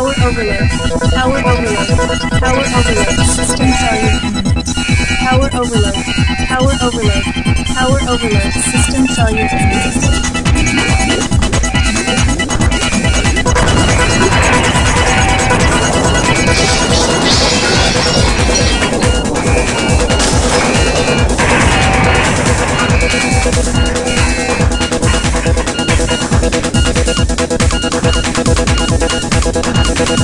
Power overload. Power overload. Power overload. System failure imminent. Power overload. Power overload. Power overload. System failure imminent.